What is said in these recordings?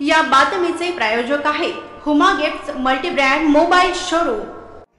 या बातमीचे प्रायोजक आहे Huma gift multi brand mobile showroom.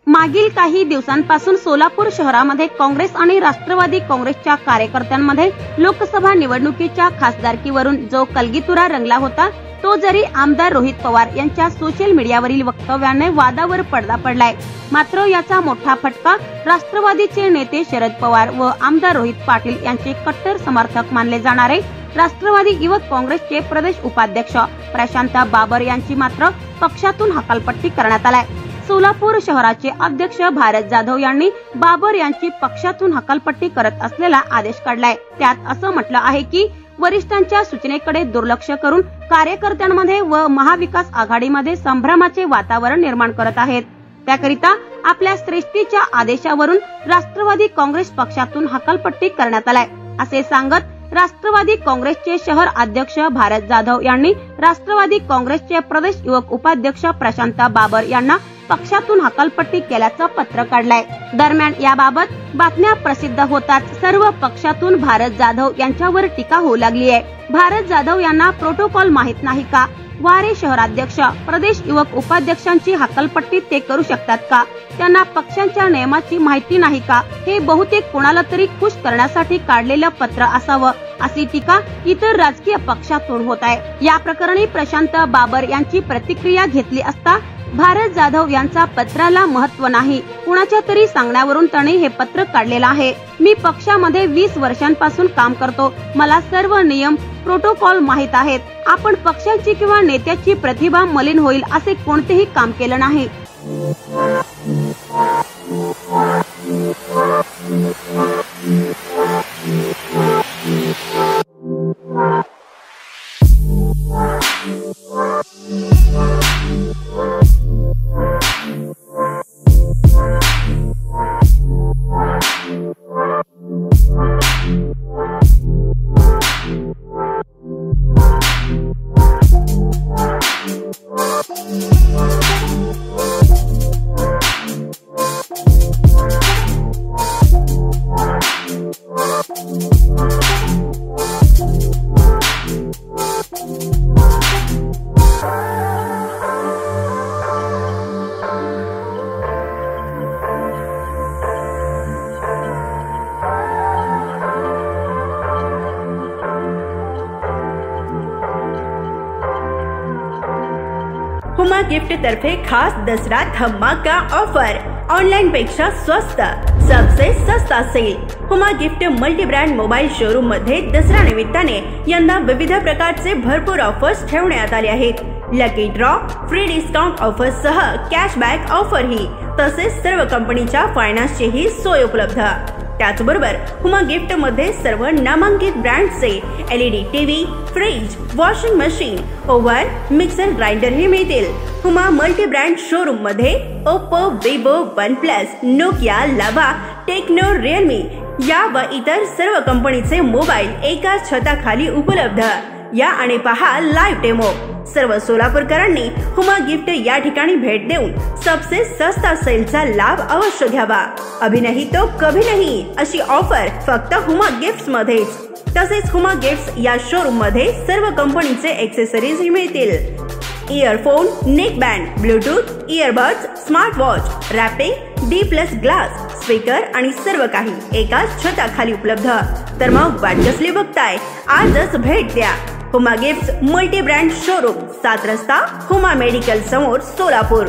मागील काही दिवसांपासून सोलापूर शहरामध्ये काँग्रेस आणि राष्ट्रवादी काँग्रेसच्या कार्यकर्त्यांमध्ये लोकसभा निवडणुकीच्या खासदारकीवरून जो कलगीतुरा रंगला होता तो जरी आमदार रोहित पवार यांच्या सोशल मीडियावरील वक्तव्याने वादावर पडदा पडलाय. मात्र याचा मोठा फटका राष्ट्रवादीचे नेते शरद पवार व आमदार रोहित पाटील यांचे कट्टर समर्थक मानले जाणारे राष्ट्रवादी युवक काँग्रेसचे प्रदेश उपाध्यक्ष प्रशांत बाबर यांची मात्र पक्षातून हकालपट्टी करण्यात आलाय. सोलापूर शहराचे अध्यक्ष भारत जाधव यांनी बाबर यांची पक्षातून हकालपट्टी करत असलेला आदेश काढलाय. त्यात असं म्हटलं आहे की वरिष्ठांच्या सूचनेकडे दुर्लक्ष करून कार्यकर्त्यांमध्ये व महाविकास आघाडीमध्ये संभ्रमाचे वातावरण निर्माण करत आहेत. त्याकरिता आपल्या श्रेष्ठीच्या आदेशावरून राष्ट्रवादी काँग्रेस पक्षातून हकालपट्टी करण्यात आलाय असे सांगत राष्ट्रवादी काँग्रेसचे शहर अध्यक्ष भारत जाधव यांनी राष्ट्रवादी काँग्रेसचे प्रदेश युवक उपाध्यक्ष प्रशांत बाबर यांना पक्षातून हकालपट्टी केल्याचं पत्र काढलंय. दरम्यान याबाबत बातम्या प्रसिद्ध होताच सर्व पक्षातून भारत जाधव यांच्यावर टीका होऊ लागली आहे भारत जाधव यांना प्रोटोकॉल माहीत नाही का? वारे शहराध्यक्ष प्रदेश युवक उपाध्यक्षांची हकालपट्टी ते करू शकतात का? त्यांना पक्षांच्या नियमाची माहिती नाही का? हे बहुतेक कोणाला तरी खुश करण्यासाठी काढलेलं पत्र असावं. अशी टीका इतर राजकीय पक्षातून होत आहे. या प्रकरणी प्रशांत बाबर यांची प्रतिक्रिया घेतली असता भारत जाधव यांचा पत्राला महत्त्व नाही. कुणाच्या तरी सांगण्यावरून त्याने हे पत्र काढलेलं आहे. मी पक्षामध्ये वीस वर्षांपासून काम करतो. मला सर्व नियम प्रोटोकॉल माहीत आहेत. आपण पक्षाची किंवा नेत्याची प्रतिभा मलिन होईल असे कोणतेही काम केलं नाही. Thank you. हुमा गिफ्ट तर्फे खास दसरा धमाका ऑफर. ऑनलाइनपेक्षा स्वस्त. सबसे सस्ता sale. Huma gift multi brand mobile शोरूममध्ये दसरा निमित्ताने यंदा विविध प्रकारचे भरपूर ऑफर्स ठेवण्यात आले आहेत. Lucky draw free discount offer सह कॅशबॅक ऑफर ही. तसेच सर्व कंपनीच्या फायनान्सचीही सोय उपलब्ध. त्याचबरोबर हुमा गिफ्टमध्ये सर्व नामांकित ब्रँडचे LED TV fridge washing machine oven mixer grinder हे मिळतील. हुमा मल्टी ब्रँड शोरूममध्ये Oppo Vivo OnePlus Nokia Lava Tecno Realme या व इतर सर्व कंपनीचे मोबाईल एका छताखाली उपलब्ध. या आणि पहा लाईव्ह डेमो सर्व सोलापूरकरांनी हुमा गिफ्ट या ठिकाणी भेट देऊन सबसे सस्ता सेलचा लाभ अवश्य घ्यावा. अभिनही तो कभी नाही अशी ऑफर फक्त हुमा गिफ्ट मध्येच. तसेच हुमा गिफ्ट या शोरूममध्ये सर्व कंपनीचे एक्सेसरीज मिळतील. Earphone neck band Bluetooth earbuds smart watch wrapping D plus glass speaker आणि सर्व काही एकाच छताखाली उपलब्ध. तर मग वाट कसली बघताय आजच भेट द्या. Huma gift multi brand showroom Saat Rasta Huma medical समोर सोलापूर.